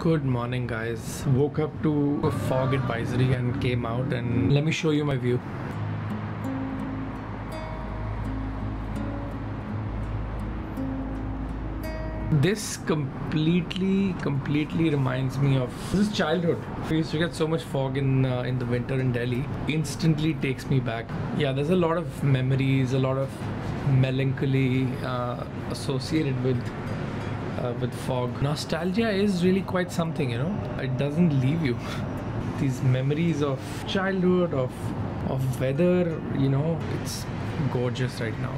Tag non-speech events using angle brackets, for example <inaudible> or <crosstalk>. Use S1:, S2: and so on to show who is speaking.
S1: Good morning, guys. Woke up to a fog advisory and came out, and let me show you my view. This completely, completely reminds me of this is childhood. We used to get so much fog in uh, in the winter in Delhi. Instantly takes me back. Yeah, there's a lot of memories, a lot of melancholy uh, associated with uh, with fog. Nostalgia is really quite something, you know. It doesn't leave you. <laughs> These memories of childhood, of of weather, you know, it's gorgeous right now.